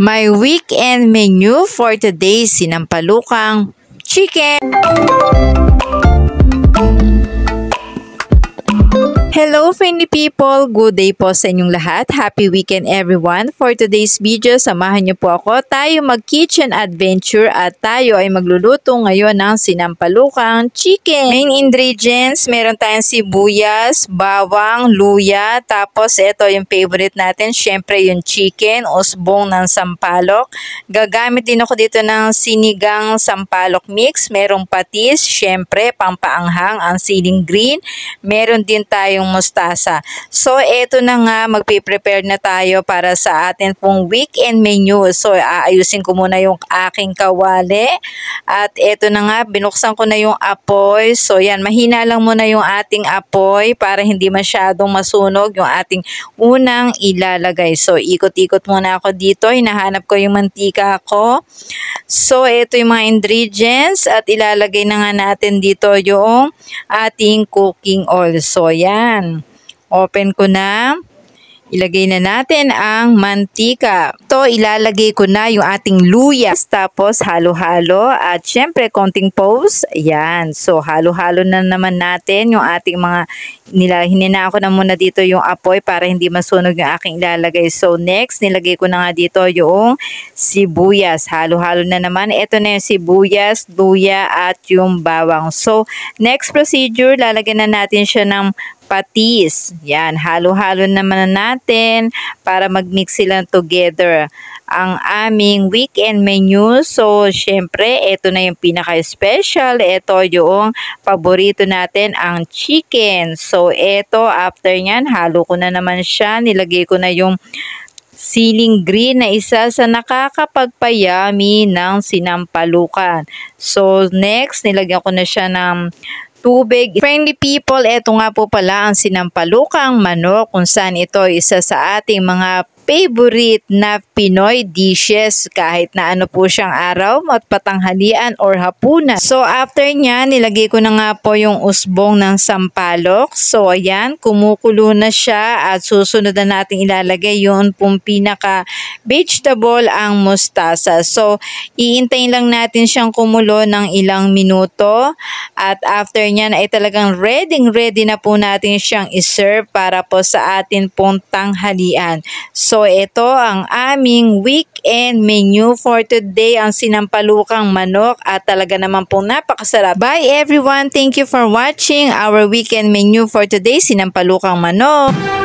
My weekend menu for today, sinampalukang chicken. Friendly people! Good day po sa inyong lahat. Happy weekend everyone! For today's video, samahan niyo po ako. Tayo mag-kitchen adventure at tayo ay magluluto ngayon ng sinampalukang chicken. Main ingredients, meron tayong sibuyas, bawang, luya, tapos ito yung favorite natin, syempre yung chicken, usbong ng sampalok. Gagamit din ako dito ng sinigang sampalok mix, merong patis, syempre pampaanghang ang siling green. Meron din tayo tayong mustasa. So, eto na nga, magpe-prepare na tayo para sa atin pong weekend menu. So, aayusin ko muna yung aking kawali. At eto na nga, binuksan ko na yung apoy. So, yan, mahina lang muna yung ating apoy para hindi masyadong masunog yung ating unang ilalagay. So, ikot-ikot muna ako dito. Hinahanap ko yung mantika ko. So, ito yung mga ingredients at ilalagay na nga natin dito yung ating cooking oil. So, yan. Open ko na. Ilagay na natin ang mantika. To ilalagay ko na yung ating luya. Tapos halo-halo at syempre konting pause. Ayan. So halo-halo na naman natin yung ating mga nila hinina ko na muna dito yung apoy para hindi masunog yung aking ilalagay. So next nilagay ko na nga dito yung sibuyas. Halo-halo na naman. Ito na yung sibuyas, luya at yung bawang. So next procedure lalagyan na natin siya ng patis. Yan, halo-halo naman natin para mag-mix sila together ang aming weekend menu. So, syempre, ito na yung pinaka-special. Ito yung paborito natin, ang chicken. So, ito, after nyan, halo ko na naman siya. Nilagay ko na yung siling green na isa sa nakakapagpayami ng sinampalukan. So, next, nilagyan ko na siya ng tubig. Friendly people, eto nga po pala ang sinampalukang manok kung saan ito isa sa ating mga favorite na Pinoy dishes kahit na ano po siyang araw at patanghalian or hapunan. So after niya, nilagay ko na nga po yung usbong ng sampalok. So ayan, kumukulo na siya at susunod na natin ilalagay yung pong pinaka vegetable ang mustasa. So iintayin lang natin siyang kumulo ng ilang minuto at after niyan ay talagang ready ready na po natin siyang iserve para po sa atin pong tanghalian. So So, ito ang aming weekend menu for today, ang sinampalukang manok at talaga naman pong napakasarap. Bye everyone! Thank you for watching our weekend menu for today, sinampalukang manok.